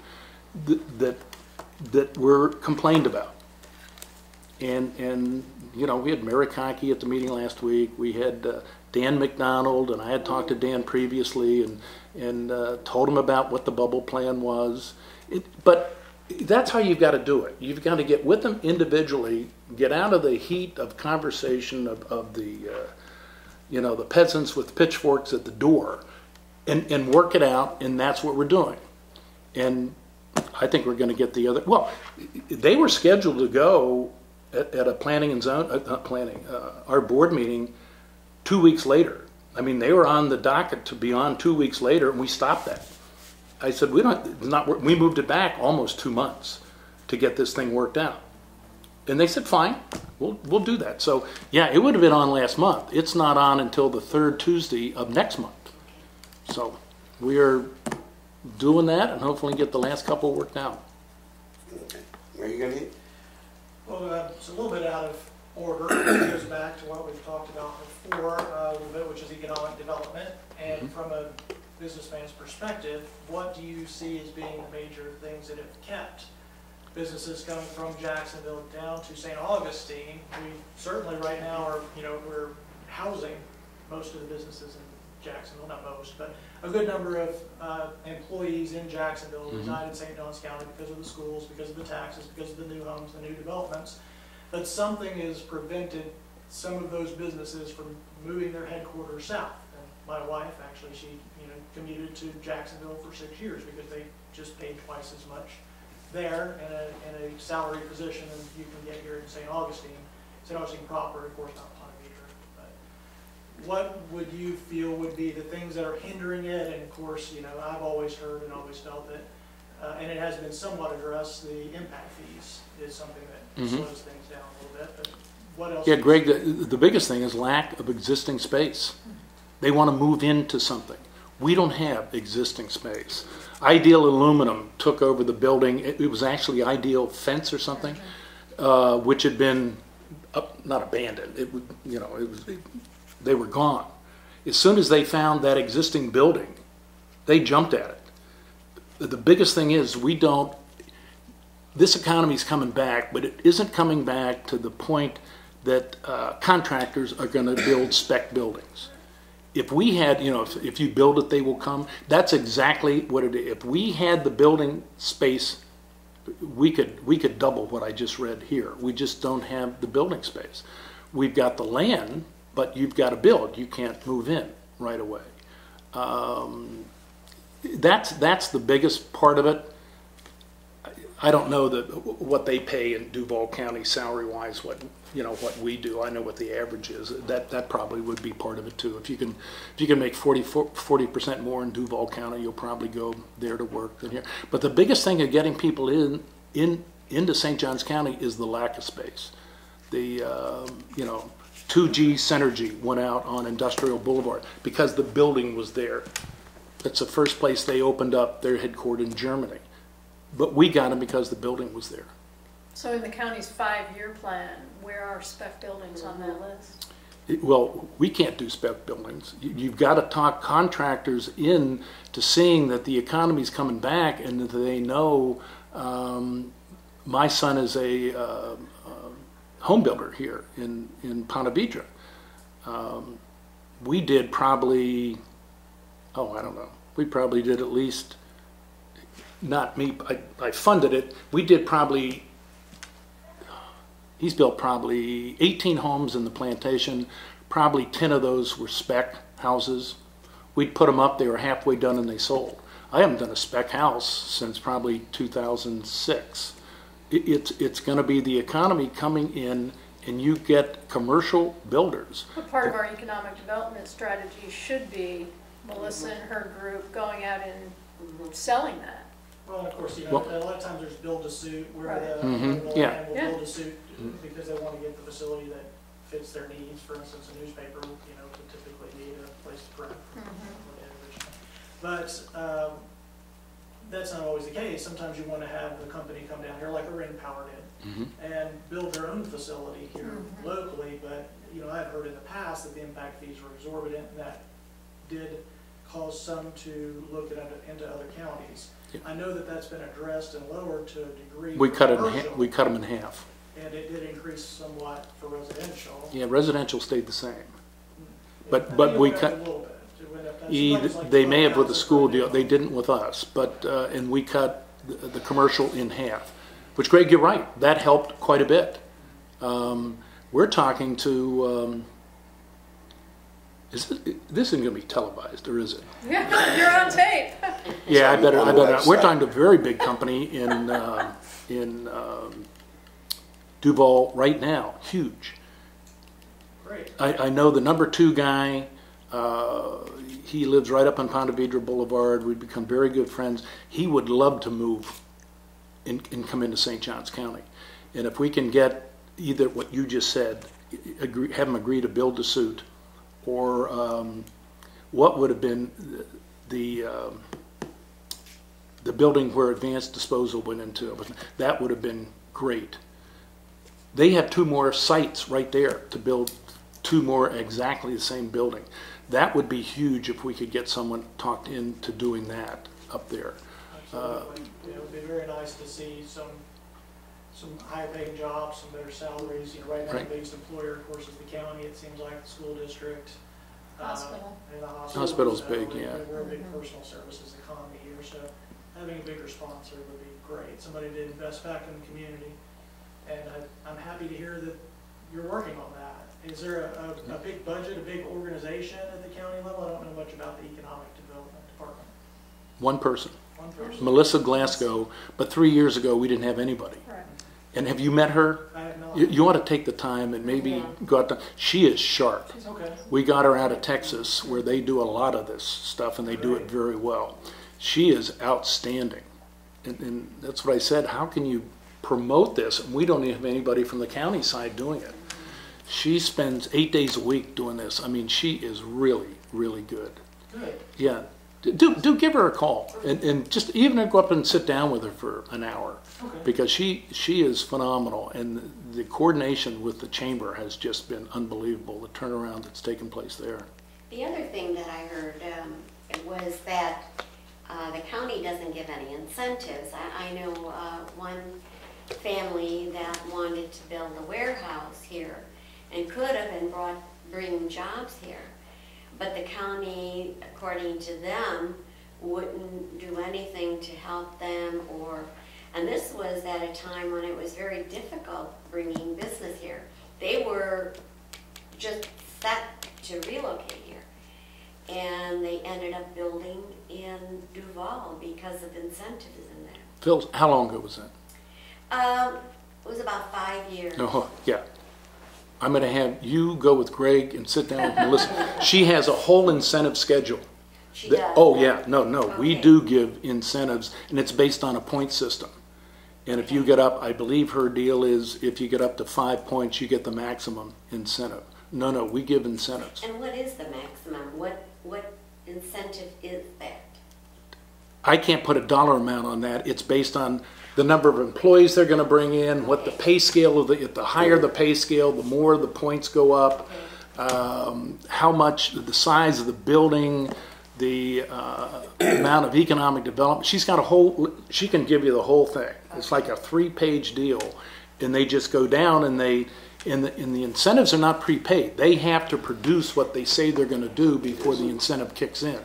that, that, that were complained about. And, and, you know, we had Mary Conkey at the meeting last week. We had uh, Dan McDonald, and I had talked to Dan previously and, and uh, told him about what the bubble plan was. It, but that's how you've got to do it. You've got to get with them individually, get out of the heat of conversation of, of the, uh, you know, the peasants with pitchforks at the door and, and work it out, and that's what we're doing. And I think we're going to get the other, well, they were scheduled to go at, at a planning and zone, uh, not planning, uh, our board meeting two weeks later. I mean, they were on the docket to be on two weeks later, and we stopped that. I said, we don't, not, we moved it back almost two months to get this thing worked out. And they said, fine, we'll, we'll do that. So, yeah, it would have been on last month. It's not on until the third Tuesday of next month. So we are doing that and hopefully get the last couple worked out. Okay. Are you gonna hit? Well, uh, it's a little bit out of order. It goes back to what we've talked about before, uh, a little bit, which is economic development. And from a businessman's perspective, what do you see as being the major things that have kept businesses coming from Jacksonville down to St. Augustine? We certainly right now are, you know, we're housing most of the businesses in Jacksonville, not most, but a good number of uh, employees in Jacksonville Mhm. reside in St. Johns County because of the schools, because of the taxes, because of the new homes, the new developments. But something has prevented some of those businesses from moving their headquarters south. And my wife, actually, she, you know, commuted to Jacksonville for six years because they just paid twice as much there in a, in a salary position as you can get here in St. Augustine. St. Augustine proper, of course, not Ponte Vedra, but what would you feel would be the things that are hindering it? And of course, you know, I've always heard and always felt that, uh, and it has been somewhat addressed, the impact fees is something that Mhm. slows things down a little bit, but what else? Yeah, Greg, the, the biggest thing is lack of existing space. They want to move into something. We don't have existing space. Ideal Aluminum took over the building. It, it was actually Ideal Fence or something, uh, which had been up, not abandoned. It would, you know, it was. They were gone. As soon as they found that existing building, they jumped at it. The biggest thing is we don't this economy is coming back, but it isn't coming back to the point that uh, contractors are going to build spec buildings. If we had, you know, if, if you build it, they will come. That's exactly what it is. If we had the building space, we could we could double what I just read here. We just don't have the building space. We've got the land, but you've got to build. You can't move in right away. Um, that's that's the biggest part of it. I don't know that, what they pay in Duval County salary-wise, what, you know, what we do. I know what the average is. That, that probably would be part of it too. If you can, if you can make 40, 40% more in Duval County, you'll probably go there to work than here. But the biggest thing of getting people in, in, into St. Johns County is the lack of space. The, um, you know, 2G Energy went out on Industrial Boulevard because the building was there. That's the first place they opened up their headquarters in Germany. But we got them because the building was there. So in the county's five-year plan, where are spec buildings on that list? It- Well, we can't do spec buildings. You- You've got to talk contractors in to seeing that the economy's coming back and that they know, um, my son is a, uh, home builder here in, in Ponte Vedra. Um, We did probably, oh, I don't know, we probably did at least, not me, I, I funded it, we did probably He's built probably 18 homes in the plantation. Probably 10 of those were spec houses. We'd put them up, they were halfway done and they sold. I haven't done a spec house since probably 2006. It, it's it's going to be the economy coming in and you get commercial builders. But part of our economic development strategy should be Melissa and her group going out and selling that. Well, and of course, you know, Well- a lot of times there's build to suit where Right. the, Mhm, the yeah. land will Yeah. build to suit because they want to get the facility that fits their needs. For instance, a newspaper, you know, could typically need a place to print. But, um, that's not always the case. Sometimes you want to have the company come down here like a Ring Power did Mhm. and build their own facility here Mhm. locally, but, you know, I've heard in the past that the impact fees were exorbitant, and that did cause some to look at, other- into other counties. Yeah. I know that that's been addressed and lowered to a degree. We cut it in commercial, we cut them in half. And it did increase somewhat for residential. Yeah, residential stayed the same. but- but it we went up cut- a little bit. It went up- that's- E- that was like They may have with the school deal, they didn't with us, but, uh, and we cut the, the commercial in half. Which Greg, you're right, that helped quite a bit. Um, we're talking to, um, is it, this isn't gonna be televised, or is it? Yeah, you're on tape. Yeah, I better, I better, we're talking to a very big company in, uh, in, um, Duval right now, huge. Great. I, I know the number two guy. Uh, he lives right up on Ponte Vedra Boulevard. We've become very good friends. He would love to move and, and come into St. Johns County. And if we can get either what you just said, agree, have him agree to build the suit, or um, what would have been the um, the building where advanced disposal went into, that would have been great. They have two more sites right there to build two more exactly the same building. That would be huge if we could get someone talked into doing that up there. Absolutely. It would be very nice to see some, some higher paying jobs, some better salaries. You know, right now, the biggest employer, of course, is the county. It seems like the school district. uh, Hospital. And the hospital. Hospital's So big, we're- yeah. We're a big Mhm. personal services economy here, so having a bigger sponsor would be great. Somebody to invest back in the community. And I, I'm happy to hear that you're working on that. Is there a, a, a big budget, a big organization at the county level? I don't know much about the economic development department. One person, One person. Melissa Glasgow, but three years ago, we didn't have anybody. Right. And have you met her? I have not. You, you ought to take the time and maybe Yeah. go out to, she is sharp. Okay. We got her out of Texas where they do a lot of this stuff and they do it very well. She is outstanding. And, and that's what I said, how can you promote this? And we don't even have anybody from the county side doing it. She spends eight days a week doing this. I mean, she is really, really good. Good. Yeah, do, do give her a call and, and just even go up and sit down with her for an hour. Okay. Because she, she is phenomenal and the coordination with the chamber has just been unbelievable, the turnaround that's taken place there. The other thing that I heard um, was that uh, the county doesn't give any incentives. I, I know uh, one family that wanted to build a warehouse here and could have and brought, bring jobs here. But the county, according to them, wouldn't do anything to help them or, and this was at a time when it was very difficult bringing business here. They were just set to relocate here. And they ended up building in Duval because of incentives in there. Phil, how long ago was that? Um, it was about five years. Oh, yeah. I'm gonna have you go with Greg and sit down with Melissa. She has a whole incentive schedule. She that- does. Oh, yeah, no, no, we do give incentives, and it's based on a point system. And if you get up, I believe her deal is if you get up to five points, you get the maximum incentive. No, no, we give incentives. And what is the maximum? What, what incentive is that? I can't put a dollar amount on that. It's based on the number of employees they're gonna bring in, what the pay scale of the, the higher the pay scale, the more the points go up. Um, how much, the size of the building, the, uh, amount of economic development. She's got a whole, she can give you the whole thing. It's like a three-page deal. And they just go down and they, and the, and the incentives are not prepaid. They have to produce what they say they're gonna do before the incentive kicks in.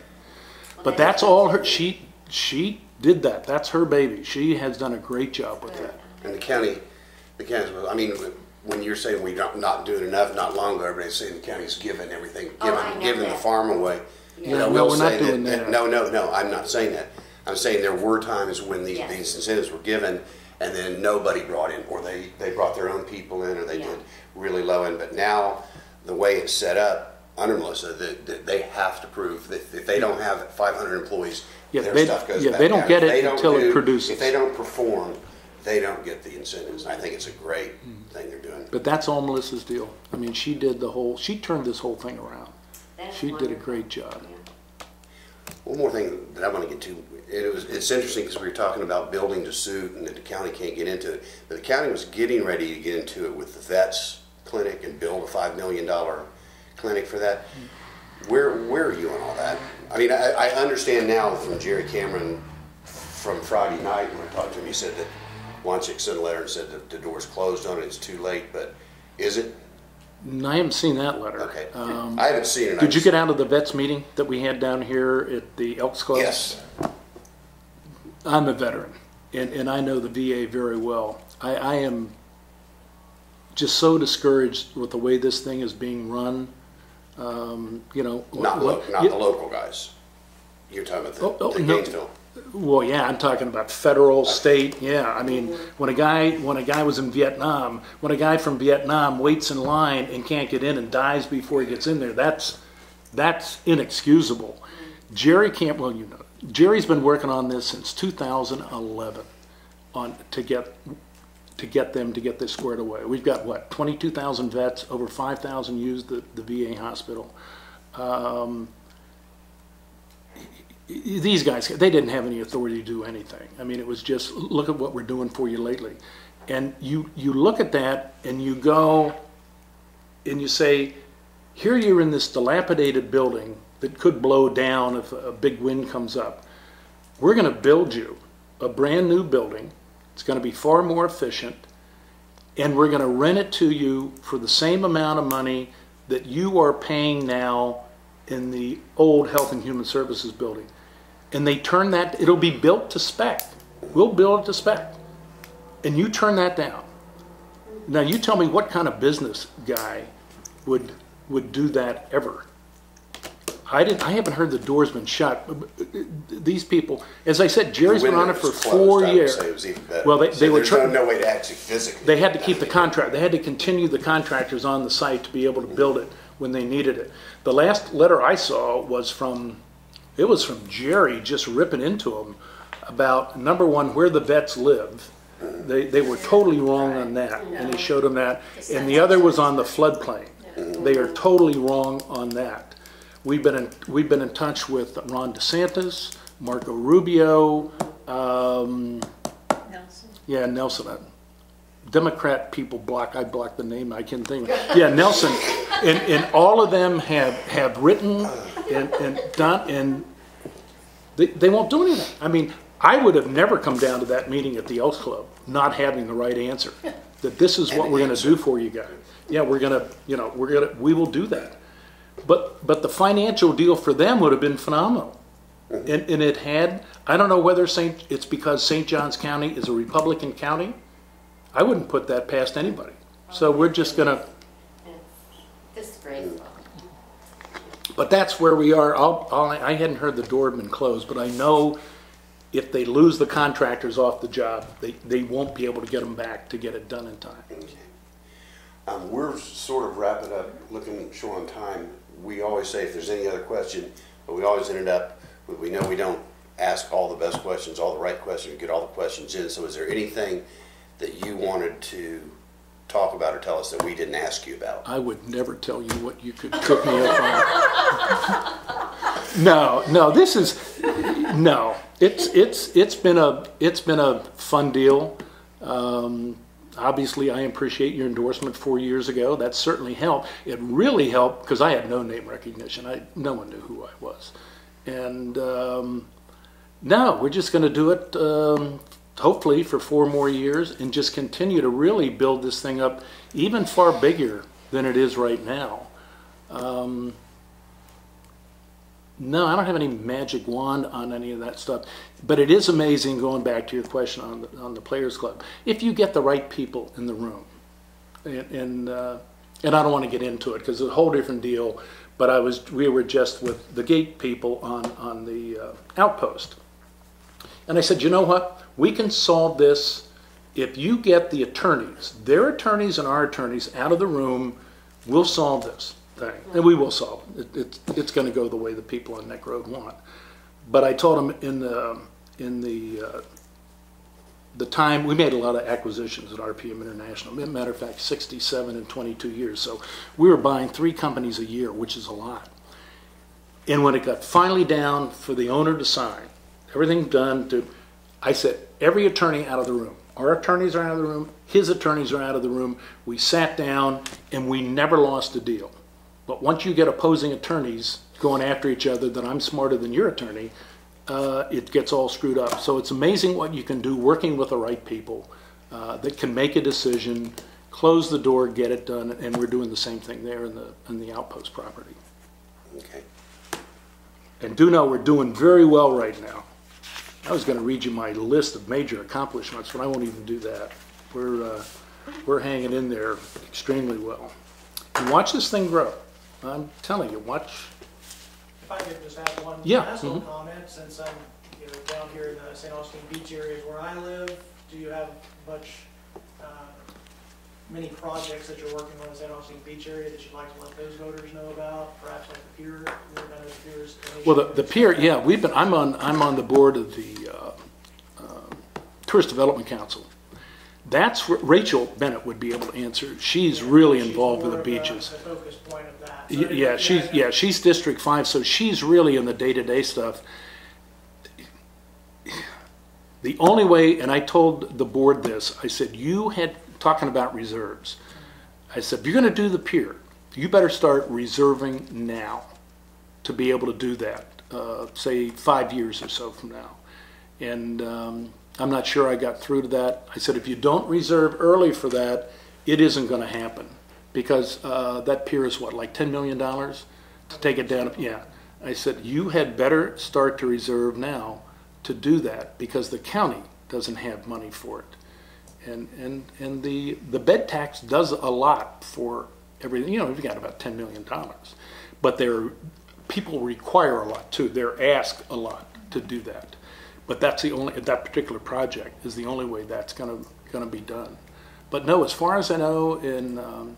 But that's all her, she, she did that. That's her baby. She has done a great job with that. And the county, the county, I mean, when you're saying we're not, not doing enough, not long ago, everybody's saying the county's giving everything, Oh, I giving, know giving the farm away. Yeah. know, No, we'll we're not say doing that. No, no, no, I'm not saying that. I'm saying there were times when these, Yes. these incentives were given and then nobody brought in, or they, they brought their own people in, or they Yeah. did really low end. But now, the way it's set up under Melissa, that, that they have to prove that if they don't have five hundred employees, Yeah, their they- stuff goes yeah, back they don't down. get If it they don't until it do- produces. If they don't perform, they don't get the incentives. And I think it's a great Hmm. thing they're doing. But that's all Melissa's deal. I mean, she did the whole, she turned this whole thing around. That's She did a wonderful. great job. Yeah. One more thing that I want to get to, it was, it's interesting because we were talking about building to suit and that the county can't get into it. But the county was getting ready to get into it with the vets clinic and build a five million dollar clinic for that. Where, where are you on all that? I mean, I, I understand now from Jerry Cameron from Friday night when I talked to him, he said that Wanchick sent a letter and said that the door's closed on it, it's too late, but is it? I haven't seen that letter. Okay. Um, I haven't seen it. Did you get out of the vets meeting that we had down here at the Elks Club? Yes. I'm a veteran, and, and I know the VA very well. I, I am just so discouraged with the way this thing is being run. Um, you know, Not, lo- not Yeah, the local guys. You're talking about Oh, oh, the, the no. Gainesville. Well, yeah, I'm talking about federal, state. Yeah, I mean, when a guy when a guy was in Vietnam, when a guy from Vietnam waits in line and can't get in and dies before he gets in there, that's that's inexcusable. Jerry can't. Well, you know, Jerry's been working on this since 2011 on to get to get them to get this squared away. We've got what 22,000 vets, over 5,000 use the, the VA hospital. Um, these guys, they didn't have any authority to do anything. I mean, it was just, look at what we're doing for you lately. And you, you look at that and you go and you say, here you're in this dilapidated building that could blow down if a big wind comes up. We're going to build you a brand new building. It's going to be far more efficient. And we're going to rent it to you for the same amount of money that you are paying now in the old Health and Human Services building. And they turn that, it'll be built to spec. We'll build it to spec. And you turn that down. Now you tell me what kind of business guy would, would do that ever? I didn't, I haven't heard the door's been shut. Uh, these people, as I said, Jerry's been on it for When was closed, four years. say it was even better. Well, they- they were trying. try- no, no way to actually physically. They had to keep the contract, they had to continue the contractors on the site to be able to build it when they needed it. The last letter I saw was from, it was from Jerry just ripping into them about, number one, where the vets live. They, they were totally wrong on that, and he showed them that. And the other was on the floodplain. They are totally wrong on that. We've been in, we've been in touch with Ron DeSantis, Marco Rubio, um, Nelson. yeah, Nelson. uh, Democrat people block, I block the name, I can't think. of it. Yeah, Nelson. And, and all of them have, have written and, and done, and they, they won't do anything. I mean, I would have never come down to that meeting at the Elks Club, not having the right answer. That this is what we're gonna do for you guys. Yeah, we're gonna, you know, we're gonna, we will do that. But, but the financial deal for them would have been phenomenal. And, and it had, I don't know whether St., it's because St. Johns County is a Republican county. I wouldn't put that past anybody. So we're just gonna, disgraceful. but that's where we are. I'll, I'll, I hadn't heard the door had been closed, but I know if they lose the contractors off the job, they, they won't be able to get them back to get it done in time. Okay. Um, we're sort of wrapping up, looking short on time. We always say if there's any other question, but we always ended up, we- know we don't ask all the best questions, all the right questions, get all the questions in. So is there anything that you wanted to talk about or tell us that we didn't ask you about? I would never tell you what you could cook me up on. No, no, this is, no, it's, it's, it's been a, it's been a fun deal. Um, obviously, I appreciate your endorsement four years ago. That certainly helped. It really helped because I had no name recognition. I, no one knew who I was. And, um, no, we're just going to do it, um, hopefully, for four more years and just continue to really build this thing up even far bigger than it is right now. Um, no, I don't have any magic wand on any of that stuff. But it is amazing, going back to your question on the, on the Players Club, if you get the right people in the room. And, and, uh, and I don't want to get into it because it's a whole different deal. But I was, we were just with the gate people on, on the uh, outpost. And I said, you know what? We can solve this if you get the attorneys, their attorneys and our attorneys out of the room, we'll solve this thing. And we will solve it. it it's it's going to go the way the people on Neck Road want. But I told them in the, in the, uh, the time, we made a lot of acquisitions at RPM International. Matter of fact, 67 in 22 years. So we were buying three companies a year, which is a lot. And when it got finally down for the owner to sign, everything done to, I said, every attorney out of the room. Our attorneys are out of the room, his attorneys are out of the room. We sat down and we never lost a deal. But once you get opposing attorneys going after each other that I'm smarter than your attorney, uh, it gets all screwed up. So it's amazing what you can do working with the right people uh, that can make a decision, close the door, get it done, and we're doing the same thing there in the, in the outpost property. Okay. And do know we're doing very well right now. I was going to read you my list of major accomplishments, but I won't even do that. We're, uh, we're hanging in there extremely well. And watch this thing grow. I'm telling you, watch. If I could just add one Yeah, last little mhm. comment, since I'm, you know, down here in the St. Augustine Beach area is where I live, do you have much, uh, many projects that you're working on in the St. Augustine Beach area that you'd like to let those voters know about? Perhaps like the pier, you know, I the pier's. Well, the, the pier, yeah, we've been, I'm on, I'm on the board of the uh, uh, Tourist Development Council. That's, where Rachel Bennett would be able to answer. She's really She's involved with the beaches. The Y- Yeah, she's, yeah, she's District Five, so she's really in the day-to-day stuff. The only way, and I told the board this, I said, you had, talking about reserves. I said, if you're gonna do the pier, you better start reserving now to be able to do that, uh, say, five years or so from now. And um, I'm not sure I got through to that. I said, if you don't reserve early for that, it isn't going to happen. Because uh, that pier is what, like $10 million to take it down? Yeah. I said, you had better start to reserve now to do that because the county doesn't have money for it. And, and, and the, the bed tax does a lot for everything. You know, we've got about $10 million. But there people require a lot too. They're asked a lot to do that. But that's the only, that particular project is the only way that's gonna, gonna be done. But no, as far as I know, in um,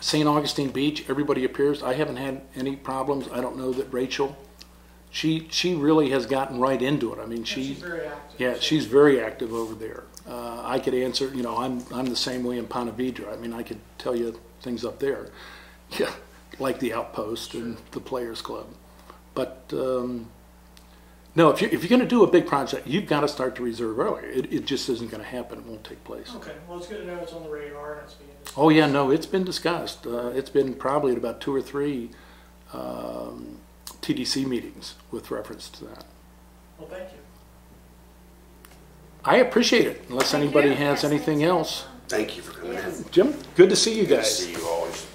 St. Augustine Beach, everybody appears. I haven't had any problems. I don't know that Rachel, she, she really has gotten right into it. I mean, she. She's very active. Yeah, she's very active over there. Uh, I could answer, you know, I'm, I'm the same way in Ponte Vedra. I mean, I could tell you things up there. Yeah, like the Outpost and the Players Club. But, um, no, if you're, if you're gonna do a big project, you've gotta start to reserve earlier. It, it just isn't gonna happen. It won't take place. Okay, well, it's good to know it's on the radar and it's being discussed. Oh, yeah, no, it's been discussed. Uh, it's been probably at about two or three, um, TDC meetings with reference to that. Well, thank you. I appreciate it, unless Thank anybody you. has anything else. Thank you for coming in. Jim, good to see you Good to guys. see you always.